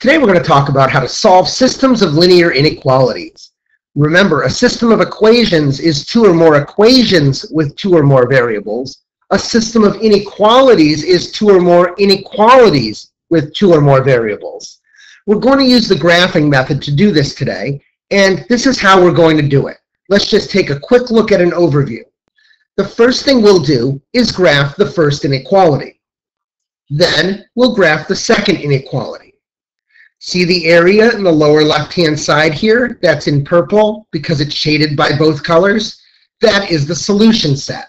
Today we're going to talk about how to solve systems of linear inequalities. Remember, a system of equations is two or more equations with two or more variables. A system of inequalities is two or more inequalities with two or more variables. We're going to use the graphing method to do this today, and this is how we're going to do it. Let's just take a quick look at an overview. The first thing we'll do is graph the first inequality. Then we'll graph the second inequality. See the area in the lower left-hand side here? That's in purple because it's shaded by both colors. That is the solution set.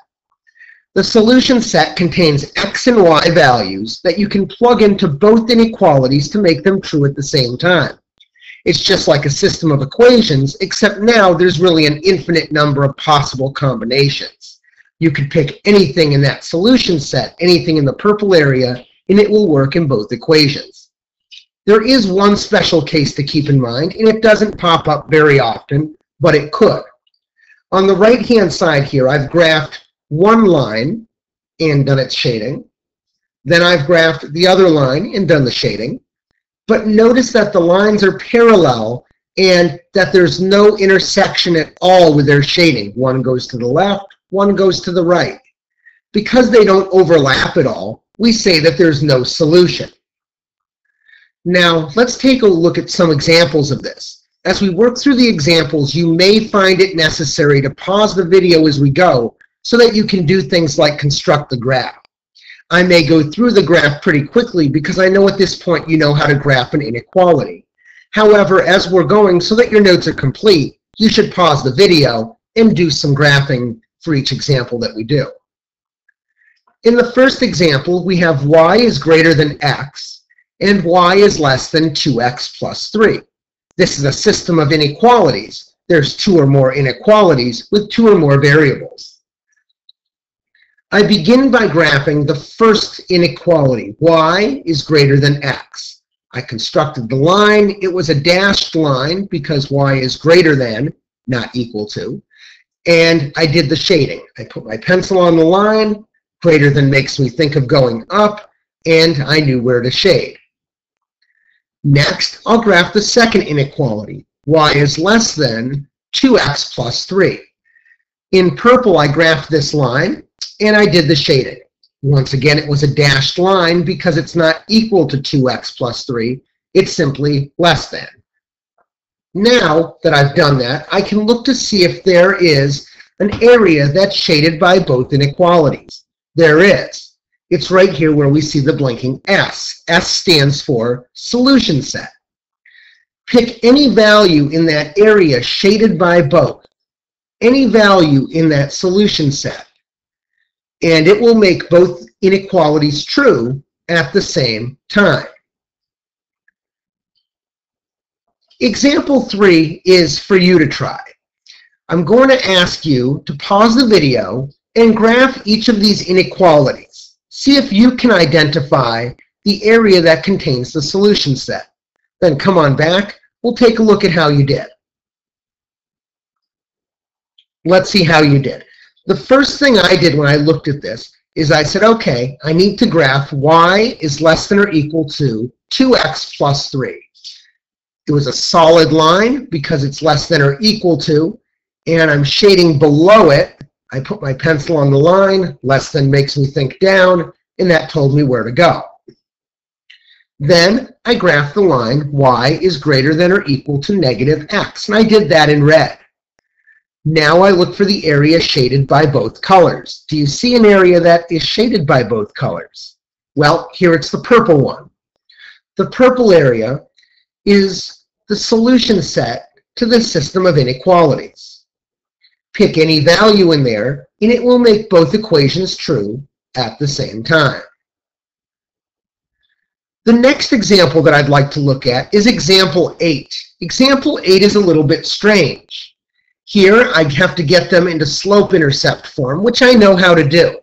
The solution set contains x and y values that you can plug into both inequalities to make them true at the same time. It's just like a system of equations, except now there's really an infinite number of possible combinations. You could pick anything in that solution set, anything in the purple area, and it will work in both equations. There is one special case to keep in mind, and it doesn't pop up very often, but it could. On the right-hand side here, I've graphed one line and done its shading. Then I've graphed the other line and done the shading. But notice that the lines are parallel and that there's no intersection at all with their shading. One goes to the left, one goes to the right. Because they don't overlap at all, we say that there's no solution. Now, let's take a look at some examples of this. As we work through the examples, you may find it necessary to pause the video as we go so that you can do things like construct the graph. I may go through the graph pretty quickly because I know at this point you know how to graph an inequality. However, as we're going, so that your notes are complete, you should pause the video and do some graphing for each example that we do. In the first example, we have y is greater than x, and y is less than 2x plus 3. This is a system of inequalities. There's two or more inequalities with two or more variables. I begin by graphing the first inequality. y is greater than x. I constructed the line. It was a dashed line because y is greater than, not equal to. And I did the shading. I put my pencil on the line. Greater than makes me think of going up, and I knew where to shade. Next, I'll graph the second inequality. y is less than 2x plus 3. In purple, I graphed this line, and I did the shading. Once again, it was a dashed line because it's not equal to 2x plus 3. It's simply less than. Now that I've done that, I can look to see if there is an area that's shaded by both inequalities. There is. It's right here where we see the blinking S. S stands for solution set. Pick any value in that area shaded by both, any value in that solution set, and it will make both inequalities true at the same time. Example three is for you to try. I'm going to ask you to pause the video and graph each of these inequalities. See if you can identify the area that contains the solution set. Then come on back. We'll take a look at how you did. Let's see how you did. The first thing I did when I looked at this is I said, okay, I need to graph y is less than or equal to 2x plus 3. It was a solid line because it's less than or equal to, and I'm shading below it I put my pencil on the line, less than makes me think down, and that told me where to go. Then I graphed the line y is greater than or equal to negative x, and I did that in red. Now I look for the area shaded by both colors. Do you see an area that is shaded by both colors? Well, here it's the purple one. The purple area is the solution set to the system of inequalities pick any value in there, and it will make both equations true at the same time. The next example that I'd like to look at is example 8. Example 8 is a little bit strange. Here, I have to get them into slope-intercept form, which I know how to do.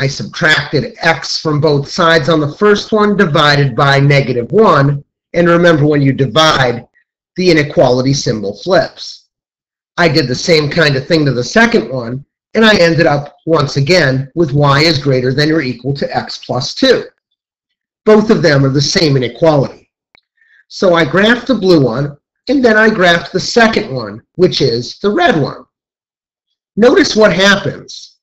I subtracted x from both sides on the first one, divided by negative 1. And remember, when you divide, the inequality symbol flips. I did the same kind of thing to the second one, and I ended up, once again, with y is greater than or equal to x plus 2. Both of them are the same inequality. So I graph the blue one, and then I graph the second one, which is the red one. Notice what happens.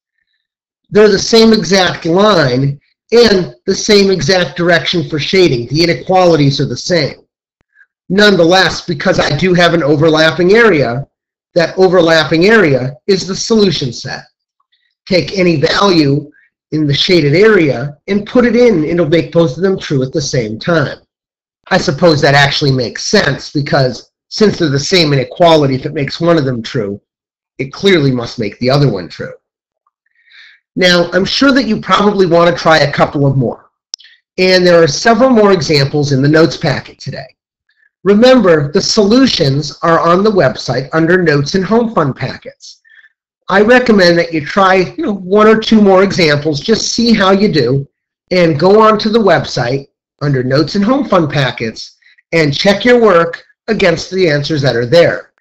They're the same exact line and the same exact direction for shading. The inequalities are the same. Nonetheless, because I do have an overlapping area, that overlapping area is the solution set. Take any value in the shaded area and put it in. It'll make both of them true at the same time. I suppose that actually makes sense because since they're the same inequality, if it makes one of them true, it clearly must make the other one true. Now, I'm sure that you probably want to try a couple of more. And there are several more examples in the notes packet today. Remember, the solutions are on the website under Notes and Home Fund Packets. I recommend that you try you know, one or two more examples, just see how you do, and go on to the website under Notes and Home Fund Packets and check your work against the answers that are there.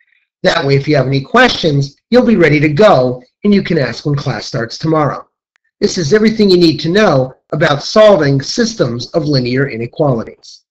That way, if you have any questions, you'll be ready to go and you can ask when class starts tomorrow. This is everything you need to know about solving systems of linear inequalities.